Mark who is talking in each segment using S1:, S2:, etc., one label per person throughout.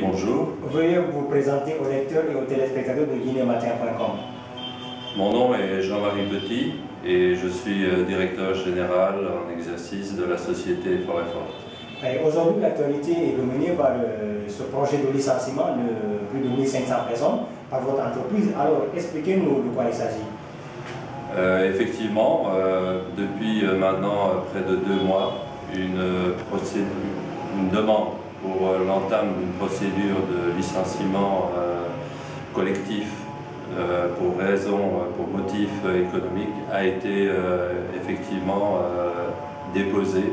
S1: Bonjour.
S2: Veuillez vous présenter aux lecteurs et aux téléspectateurs de guinématin.com.
S1: Mon nom est Jean-Marie Petit et je suis euh, directeur général en exercice de la société Forêt Forte.
S2: Aujourd'hui, l'actualité est dominée par euh, ce projet de licenciement de plus de 1500 personnes par votre entreprise. Alors, expliquez-nous de quoi il s'agit.
S1: Euh, effectivement, depuis maintenant près de deux mois, une, une demande pour euh, l'entame d'une procédure de licenciement euh, collectif euh, pour raison, pour motif économique a été effectivement déposée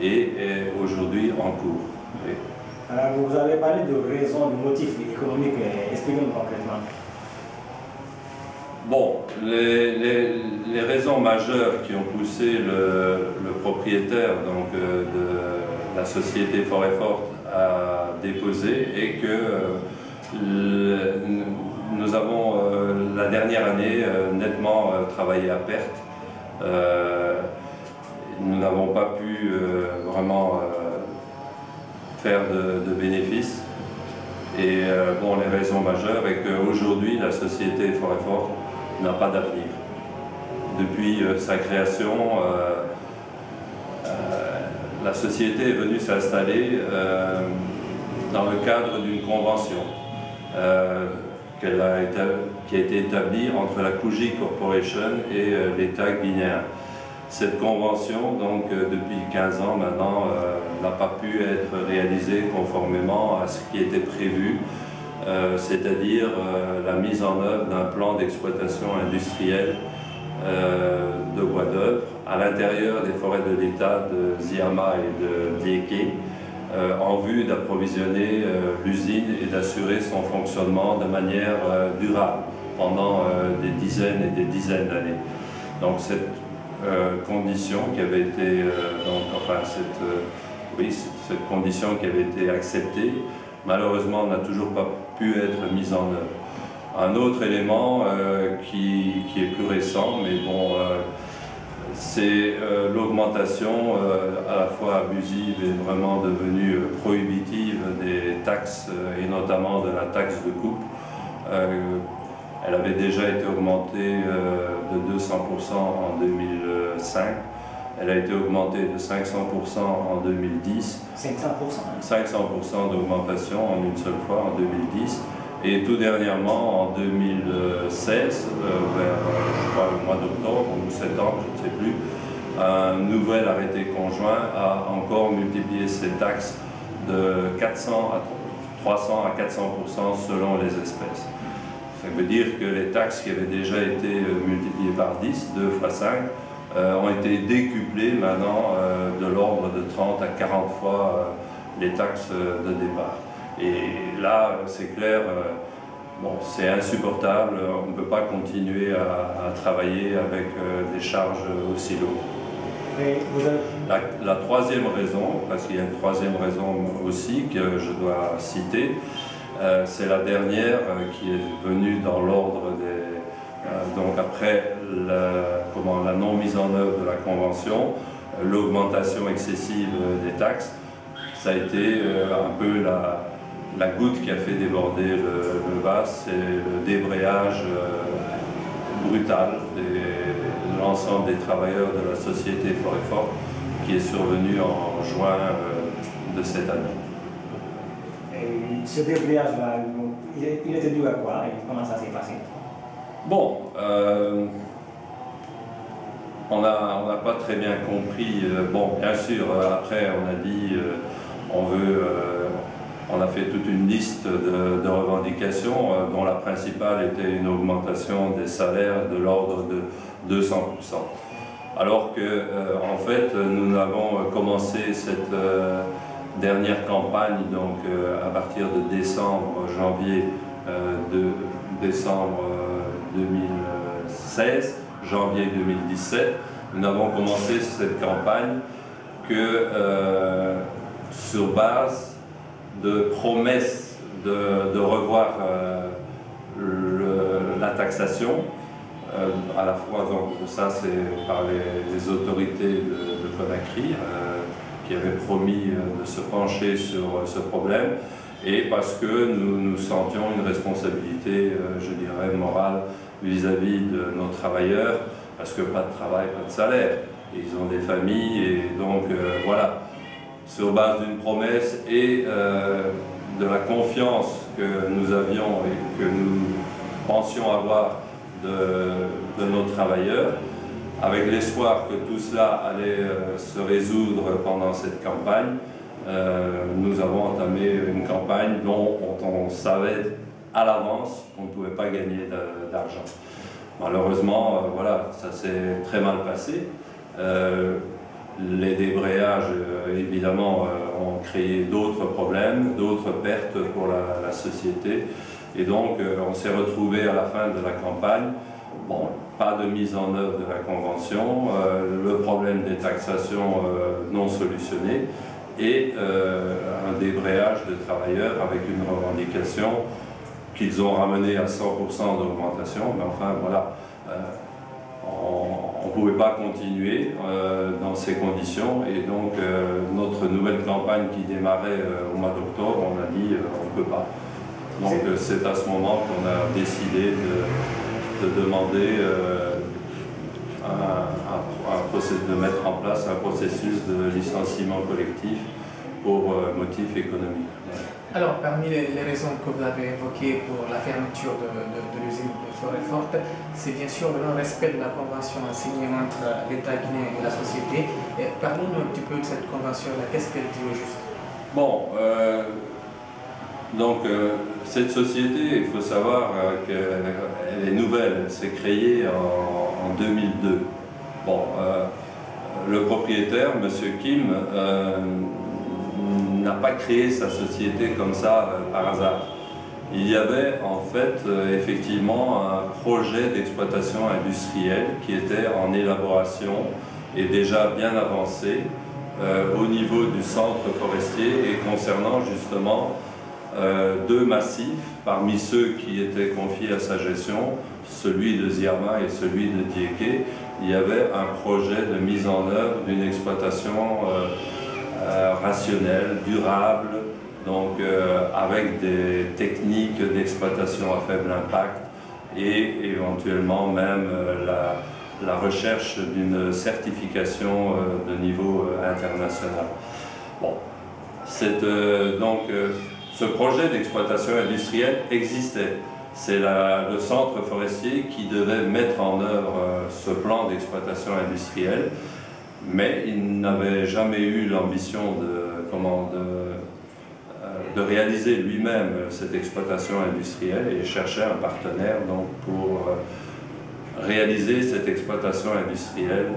S1: et est aujourd'hui en cours.
S2: Alors, vous avez parlé de raison, de motif économique, expliquez-nous concrètement.
S1: Bon, les, raisons majeures qui ont poussé le, propriétaire donc, de la société Forêt Forte à déposer et que euh, nous avons euh, la dernière année euh, nettement travaillé à perte. nous n'avons pas pu vraiment faire de, bénéfices. Et bon, les raisons majeures est qu'aujourd'hui, la société Forêt Forte n'a pas d'avenir. Depuis sa création, la société est venue s'installer euh, dans le cadre d'une convention euh, qui a été établie entre la Kuji Corporation et euh, l'État guinéen. Cette convention, donc depuis 15 ans maintenant, n'a pas pu être réalisée conformément à ce qui était prévu, c'est-à-dire la mise en œuvre d'un plan d'exploitation industrielle de bois d'œuvre à l'intérieur des forêts de l'État de Ziama et de Dieke euh, en vue d'approvisionner euh, l'usine et d'assurer son fonctionnement de manière euh, durable pendant des dizaines et des dizaines d'années. Donc cette condition qui avait été, cette condition qui avait été acceptée, malheureusement n'a toujours pas pu être mise en œuvre. Un autre élément qui, qui, est plus récent, mais bon, c'est euh, l'augmentation euh, à la fois abusive et vraiment devenue euh, prohibitive des taxes et notamment de la taxe de coupe. elle avait déjà été augmentée de 200% en 2005. Elle a été augmentée de 500% en 2010. 500% 500% d'augmentation en une seule fois en 2010. Et tout dernièrement, en 2016, euh, vers le mois d'octobre ou septembre, je ne sais plus, un nouvel arrêté conjoint a encore multiplié ces taxes de 400 à 300 à 400 selon les espèces. Ça veut dire que les taxes qui avaient déjà été euh, multipliées par 10, 2 fois 5, euh, ont été décuplées maintenant de l'ordre de 30 à 40 fois les taxes de départ. Et là, c'est clair, euh, bon, c'est insupportable, on ne peut pas continuer à, travailler avec euh, des charges aussi lourdes. La, troisième raison, parce qu'il y a une troisième raison aussi que je dois citer, euh, c'est la dernière qui est venue dans l'ordre des... donc après la, comment, la non mise en œuvre de la Convention, l'augmentation excessive des taxes, ça a été un peu la, la goutte qui a fait déborder le, vase, c'est le débrayage euh, brutal de l'ensemble des travailleurs de la société Forêt Fort qui est survenu en juin euh, de cette année.
S2: Et ce débrayage-là, il était dû à quoi et comment ça s'est passé?
S1: Bon, euh, on n'a pas très bien compris. bon, bien sûr, après on a dit on veut on a fait toute une liste de, revendications, euh, dont la principale était une augmentation des salaires de l'ordre de 200%. Alors que, euh, en fait, nous avons commencé cette euh, dernière campagne, donc à partir de décembre, janvier de décembre 2016, janvier 2017, nous avons commencé cette campagne que sur base de promesses de, revoir euh, la taxation, euh, à la fois, donc ça c'est par les, autorités de, Conakry, euh, qui avaient promis de se pencher sur ce problème, et parce que nous, nous sentions une responsabilité, je dirais, morale vis-à-vis de nos travailleurs, parce que pas de travail, pas de salaire. Ils ont des familles et donc voilà, sur base d'une promesse et de la confiance que nous avions et que nous pensions avoir de, nos travailleurs, avec l'espoir que tout cela allait euh, se résoudre pendant cette campagne, euh, nous avons entamé une campagne dont on, savait à l'avance qu'on ne pouvait pas gagner d'argent. Malheureusement, euh, voilà, ça s'est très mal passé. Les débrayages, évidemment, ont créé d'autres problèmes, d'autres pertes pour la société. Et donc, euh, on s'est retrouvé à la fin de la campagne, bon, pas de mise en œuvre de la convention, euh, le problème des taxations euh, non solutionné et un débrayage de travailleurs avec une revendication qu'ils ont ramené à 100% d'augmentation, mais enfin voilà, on ne pouvait pas continuer dans ces conditions et donc notre nouvelle campagne qui démarrait au mois d'octobre, on a dit on ne peut pas. Donc euh, c'est à ce moment qu'on a décidé de, demander euh, de mettre en place un processus de licenciement collectif pour euh, motifs économiques.
S3: Alors, parmi les, raisons que vous avez évoquées pour la fermeture de, l'usine de Forêt Forte, c'est bien sûr le non-respect de la convention signée entre l'État guinéen et la société. Parlons-nous un petit peu de cette convention-là. Qu'est-ce qu'elle dit au juste?
S1: Bon, donc euh, cette société, il faut savoir euh, qu'elle est nouvelle, elle s'est créée en, 2002. Bon, euh, le propriétaire, M. Kim, n'a pas créé sa société comme ça par hasard. Il y avait en fait effectivement un projet d'exploitation industrielle qui était en élaboration et déjà bien avancé au niveau du centre forestier et concernant justement euh, deux massifs, parmi ceux qui étaient confiés à sa gestion, celui de Zierma et celui de Dieke, il y avait un projet de mise en œuvre d'une exploitation euh, euh, rationnelle, durable, donc avec des techniques d'exploitation à faible impact et éventuellement même la, recherche d'une certification de niveau international. Bon, donc ce projet d'exploitation industrielle existait. C'est le centre forestier qui devait mettre en œuvre euh, ce plan d'exploitation industrielle, mais il n'avait jamais eu l'ambition de, euh, de, réaliser lui-même cette exploitation industrielle et cherchait un partenaire donc, pour euh, réaliser cette exploitation industrielle.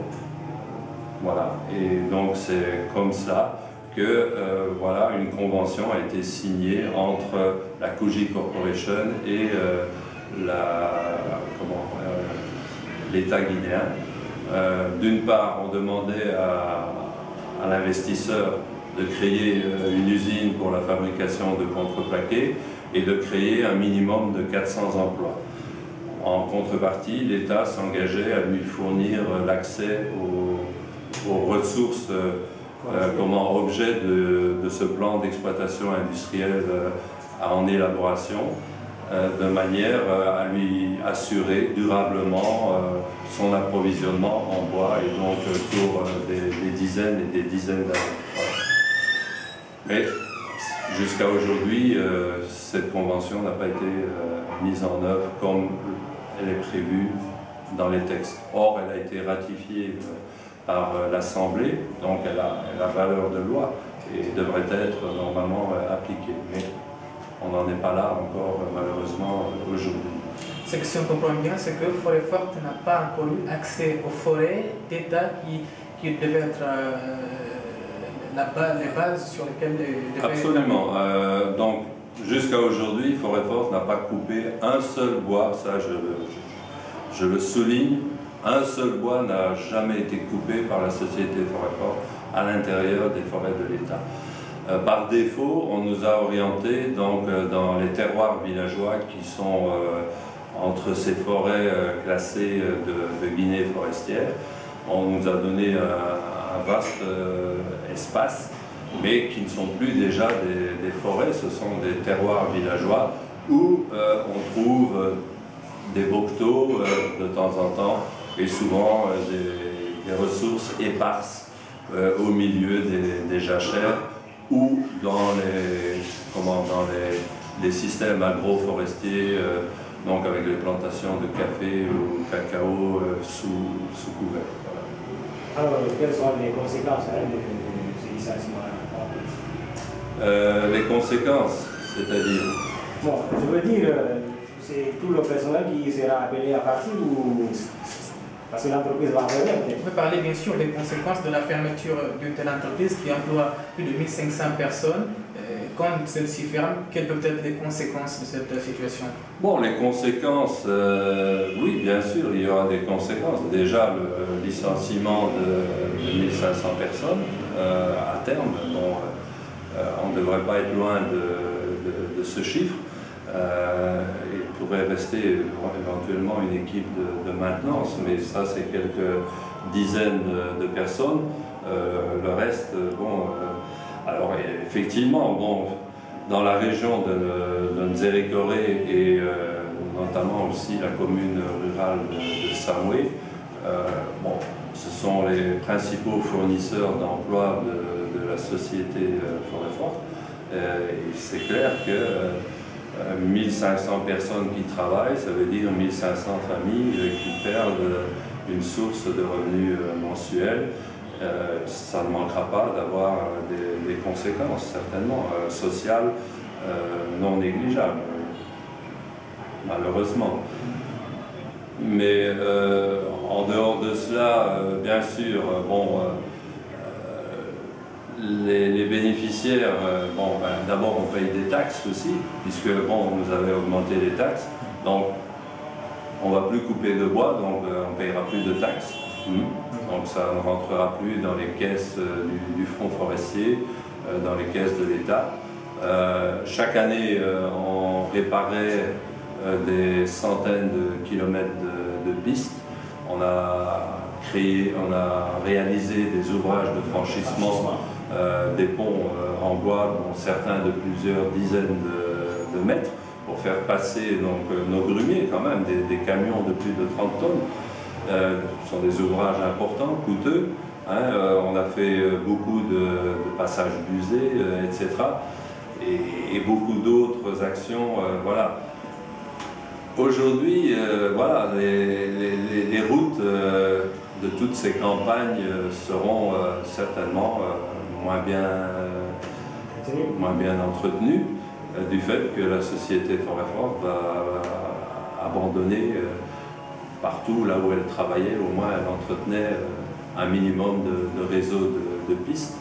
S1: Voilà, et donc c'est comme ça que euh, voilà, une convention a été signée entre la Kuji Corporation et l'État guinéen. D'une part, on demandait à, l'investisseur de créer une usine pour la fabrication de contreplaqués et de créer un minimum de 400 emplois. En contrepartie, l'État s'engageait à lui fournir l'accès aux, aux, ressources euh, comment objet de, ce plan d'exploitation industrielle euh, en élaboration, euh, de manière à lui assurer durablement son approvisionnement en bois et donc pour des, dizaines et des dizaines d'années. Mais jusqu'à aujourd'hui, cette convention n'a pas été mise en œuvre comme elle est prévue dans les textes. Or, elle a été ratifiée par euh, l'Assemblée, donc elle a, valeur de loi et devrait être normalement euh, appliquée. On n'en est pas là encore euh, malheureusement aujourd'hui.
S3: Ce que si on comprend bien, c'est que Forêt Forte n'a pas encore eu accès aux forêts d'État qui, qui devaient être la les bases sur lesquelles
S1: devaient Absolument. donc, jusqu'à aujourd'hui, Forêt Forte n'a pas coupé un seul bois, ça je, je, je le souligne, un seul bois n'a jamais été coupé par la société Forêt Fort à l'intérieur des forêts de l'État. Euh, par défaut, on nous a orientés donc, euh, dans les terroirs villageois qui sont euh, entre ces forêts classées de, Guinée forestière. On nous a donné un, vaste espace mais qui ne sont plus déjà des, forêts, ce sont des terroirs villageois où on trouve des bocteaux de temps en temps et souvent des, ressources éparses au milieu des, jachères ou dans les, comment, dans les, systèmes agroforestiers donc avec les plantations de café ou cacao euh, sous, sous couvert.
S2: Alors, quelles sont les conséquences hein, de, ces licenciements
S1: euh, Les conséquences, c'est-à-dire?
S2: Bon, je veux dire, euh, c'est tout le personnel qui sera appelé à partir ou parce que l'entreprise va revenir
S3: On peut parler bien sûr des conséquences de la fermeture d'une telle entreprise qui emploie plus de 1500 personnes quand celle-ci ferme, quelles peuvent être les conséquences de cette situation?
S1: Bon, les conséquences, euh, oui, bien sûr, il y aura des conséquences. Déjà, le licenciement de, 1500 personnes euh, à terme, euh, on ne devrait pas être loin de, ce chiffre. Il pourrait rester éventuellement une équipe de, maintenance, mais ça, c'est quelques dizaines de, personnes. le reste, bon alors effectivement, bon, dans la région de, de Nzérékoré et euh, notamment aussi la commune rurale de, Samoué, euh, bon, ce sont les principaux fournisseurs d'emploi de, la société euh, Forêt Forte. c'est clair que 1500 personnes qui travaillent, ça veut dire 1500 familles qui perdent une source de revenus mensuels. Euh, ça ne manquera pas d'avoir euh, des, conséquences, certainement, euh, sociales non négligeables, malheureusement. Mais en dehors de cela, bien sûr, bon, les, bénéficiaires, bon, ben, d'abord on paye des taxes aussi, puisque bon, on nous avait augmenté les taxes, donc on ne va plus couper de bois, donc on ne payera plus de taxes. Hmm donc ça ne rentrera plus dans les caisses euh, du, Front forestier, euh, dans les caisses de l'État. Euh, chaque année, on réparait des centaines de kilomètres de, pistes. On a créé, on a réalisé des ouvrages de franchissement, des ponts en bois, dont certains de plusieurs dizaines de, mètres, pour faire passer donc, nos grumiers quand même, des, camions de plus de 30 tonnes. Euh, ce sont des ouvrages importants, coûteux. Hein, euh, on a fait euh, beaucoup de, passages busés, etc. Et, beaucoup d'autres actions. voilà. Aujourd'hui, voilà, les, routes de toutes ces campagnes seront certainement moins, bien, moins bien entretenues du fait que la société Forêt va abandonner partout là où elle travaillait, au moins elle entretenait euh, un minimum de, réseau de, pistes.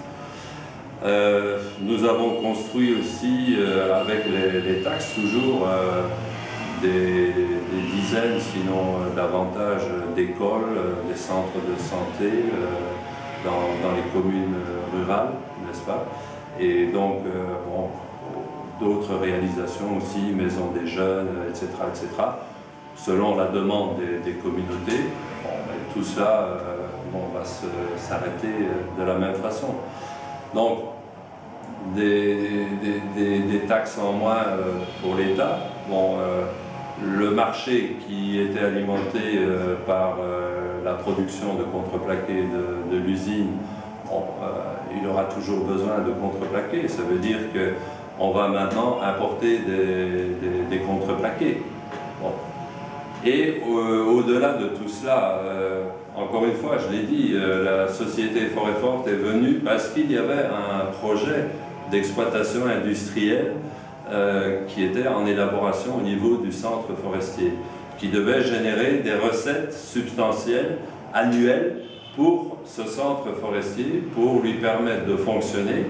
S1: Euh, nous avons construit aussi, euh, avec les, taxes, toujours des, dizaines, sinon davantage, d'écoles, des centres de santé dans, les communes rurales, n'est-ce pas? Et donc, d'autres réalisations aussi, maisons des jeunes, etc. etc selon la demande des, communautés. Tout ça euh, va s'arrêter euh, de la même façon. Donc, des, taxes en moins euh, pour l'État. Bon, le marché qui était alimenté par la production de contreplaqué de, de l'usine, il aura toujours besoin de contreplaqué. Ça veut dire qu'on va maintenant importer des, contreplaqués. Et euh, au-delà de tout cela, euh, encore une fois, je l'ai dit, euh, la société Forêt Forte est venue parce qu'il y avait un projet d'exploitation industrielle qui était en élaboration au niveau du centre forestier, qui devait générer des recettes substantielles annuelles pour ce centre forestier, pour lui permettre de fonctionner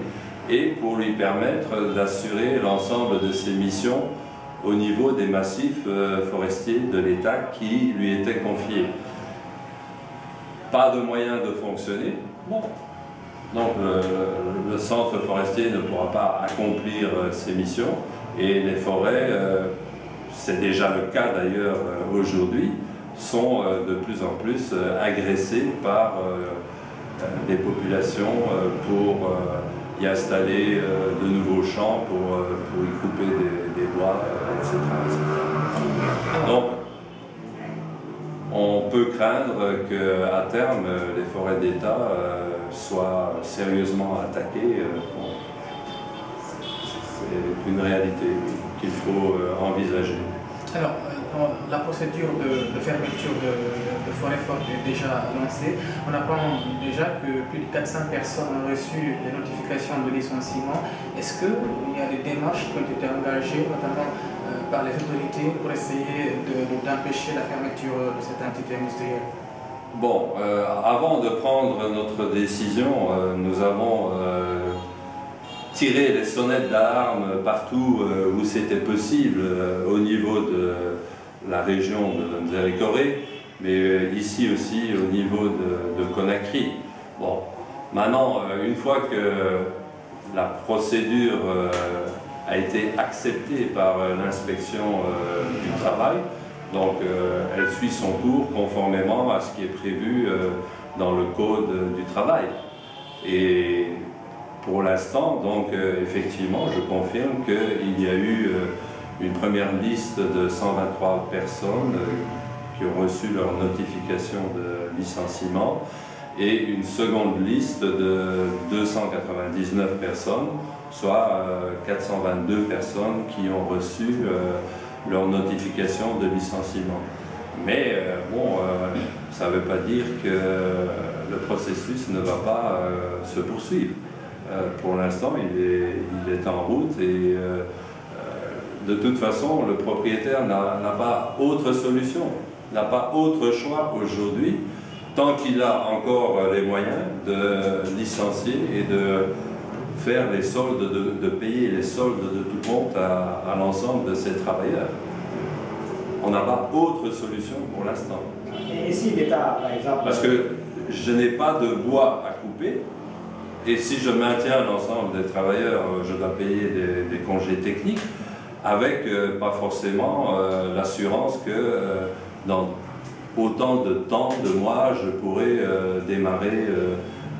S1: et pour lui permettre d'assurer l'ensemble de ses missions au niveau des massifs euh, forestiers de l'État qui lui étaient confiés. Pas de moyens de fonctionner. Donc le, centre forestier ne pourra pas accomplir euh, ses missions et les forêts, euh, c'est déjà le cas d'ailleurs aujourd'hui, sont de plus en plus agressées par des populations pour y installer de nouveaux champs pour, pour y couper des, bois, etc., Donc, on peut craindre qu'à terme, les forêts d'État soient sérieusement attaquées. c'est une réalité qu'il faut envisager.
S3: Alors, la procédure de, fermeture de, forêt forte est déjà lancée. On apprend déjà que plus de 400 personnes ont reçu les notifications de licenciement. Est-ce qu'il y a des démarches qui ont été engagées, notamment euh, par les autorités, pour essayer d'empêcher la fermeture de cette entité industrielle?
S1: Bon, euh, avant de prendre notre décision, euh, nous avons tiré les sonnettes d'alarme partout où c'était possible au niveau de la région de Nzerikoré, mais euh, ici aussi au niveau de, Conakry. Bon, maintenant, euh, une fois que la procédure euh, a été acceptée par l'inspection du travail, donc elle suit son cours conformément à ce qui est prévu dans le code du travail. Et pour l'instant, donc effectivement, je confirme qu'il y a eu une première liste de 123 personnes euh, qui ont reçu leur notification de licenciement et une seconde liste de 299 personnes, soit 422 euh, personnes qui ont reçu euh, leur notification de licenciement. Mais bon, ça ne veut pas dire que le processus ne va pas se poursuivre. pour l'instant, il est, il est, en route et de toute façon, le propriétaire n'a pas autre solution, n'a pas autre choix aujourd'hui, tant qu'il a encore les moyens de licencier et de faire les soldes, de, payer les soldes de tout compte à, l'ensemble de ses travailleurs. On n'a pas autre solution pour l'instant.
S2: Et si l'État, par exemple...
S1: Parce que je n'ai pas de bois à couper, et si je maintiens l'ensemble des travailleurs, je dois payer des congés techniques avec euh, pas forcément euh, l'assurance que euh, dans autant de temps, de mois, je pourrais démarrer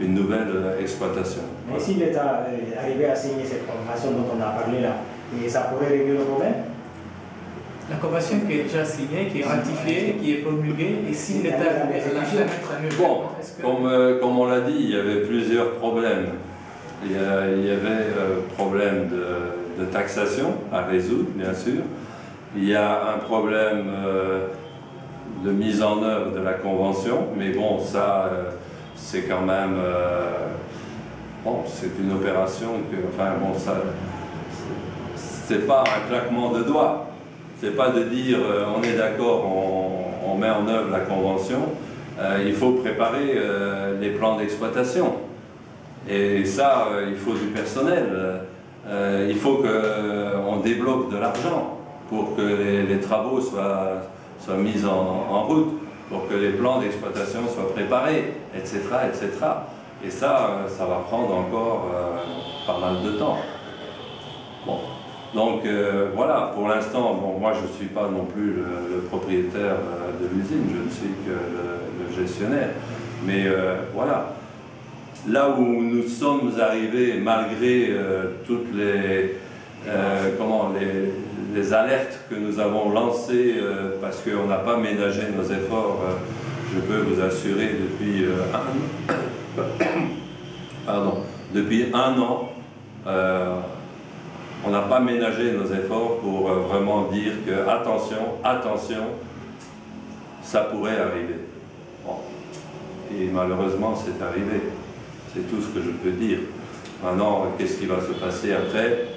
S1: une nouvelle exploitation.
S2: Mais si l'État arrivait à signer cette convention dont on a parlé là, et ça pourrait régler le problème?
S3: La convention qui est déjà signée, qui est ratifiée, qui est promulguée, et si l'État la mettre
S1: Bon, comme, comme on l'a dit, il y avait plusieurs problèmes. Il y, avait problème de de taxation à résoudre, bien sûr. Il y a un problème euh, de mise en œuvre de la Convention, mais bon, ça, euh, c'est quand même... Euh, bon, c'est une opération que... Enfin, bon, ça... C'est pas un claquement de doigts. C'est pas de dire, on est d'accord, on, met en œuvre la Convention. il faut préparer les plans d'exploitation. Et ça, il faut du personnel. Euh, il faut qu'on euh, débloque de l'argent pour que les, travaux soient, mis en, route, pour que les plans d'exploitation soient préparés, etc.. Et ça, euh, ça va prendre encore pas mal de temps. Bon. Donc voilà, pour l'instant, bon, moi je ne suis pas non plus le, propriétaire de l'usine, je ne suis que le, gestionnaire. Mais voilà, là où nous sommes arrivés, malgré euh, toutes les, euh, comment, les, alertes que nous avons lancées, euh, parce qu'on n'a pas ménagé nos efforts, je peux vous assurer, depuis un, pardon, depuis un an, on n'a pas ménagé nos efforts pour vraiment dire que attention, attention, ça pourrait arriver. Et malheureusement, c'est arrivé. C'est tout ce que je peux dire. Maintenant, qu'est-ce qui va se passer après?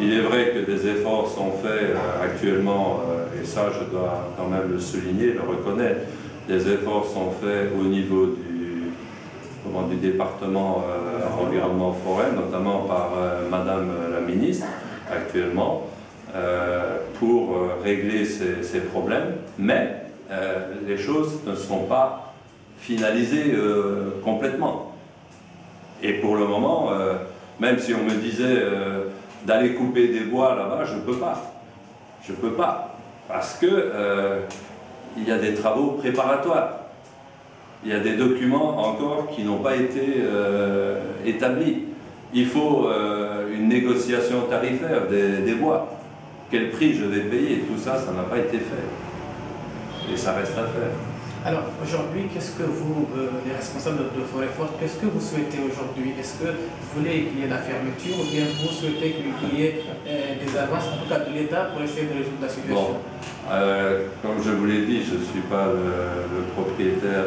S1: Il est vrai que des efforts sont faits euh, actuellement, euh, et ça je dois quand même le souligner, le reconnaître, des efforts sont faits au niveau du, département euh, environnement forêt, notamment par Madame la ministre actuellement, pour régler ces, problèmes, mais les choses ne sont pas finalisé euh, complètement. Et pour le moment, même si on me disait d'aller couper des bois là-bas, je ne peux pas. Je ne peux pas. Parce que il y a des travaux préparatoires. il y a des documents encore qui n'ont pas été euh, établis. Il faut euh, une négociation tarifaire des, des bois. Quel prix je vais payer? Tout ça, ça n'a pas été fait. Et ça reste à faire.
S3: Alors aujourd'hui, qu'est-ce que vous, euh, les responsables de Forêt Forte, qu'est-ce que vous souhaitez aujourd'hui? Est-ce que vous voulez qu'il y ait la fermeture ou bien vous souhaitez qu'il y ait euh, des avances, en tout cas de l'État, pour essayer de résoudre la situation?
S1: Bon, euh, comme je vous l'ai dit, je ne suis pas le, propriétaire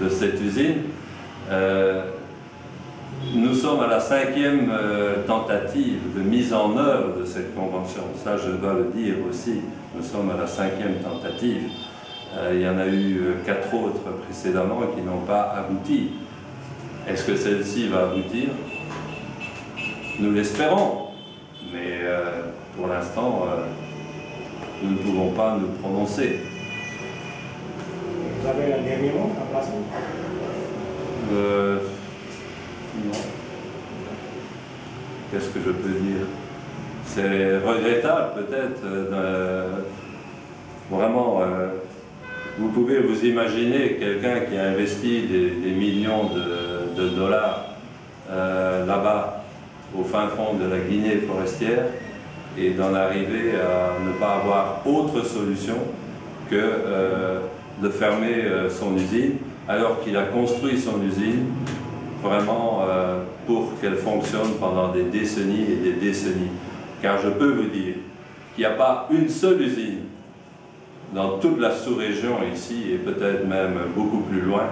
S1: de, cette usine. Nous sommes à la cinquième tentative de mise en œuvre de cette convention. Ça, je dois le dire aussi. Nous sommes à la cinquième tentative. Euh, il y en a eu euh, quatre autres précédemment qui n'ont pas abouti. Est-ce que celle-ci va aboutir? Nous l'espérons. Mais euh, pour l'instant, nous ne pouvons pas nous prononcer.
S2: Vous avez un dernier mot à placer?
S1: Euh, non. Qu'est-ce que je peux dire? C'est regrettable peut-être. vraiment, euh, vous pouvez vous imaginer quelqu'un qui a investi des, millions de, dollars euh, là-bas, au fin fond de la Guinée forestière, et d'en arriver à ne pas avoir autre solution que euh, de fermer euh, son usine, alors qu'il a construit son usine vraiment pour qu'elle fonctionne pendant des décennies et des décennies. Car je peux vous dire qu'il n'y a pas une seule usine dans toute la sous-région ici, et peut-être même beaucoup plus loin,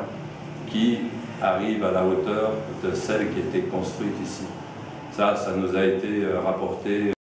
S1: qui arrive à la hauteur de celle qui était construite ici. Ça, ça nous a été euh, rapporté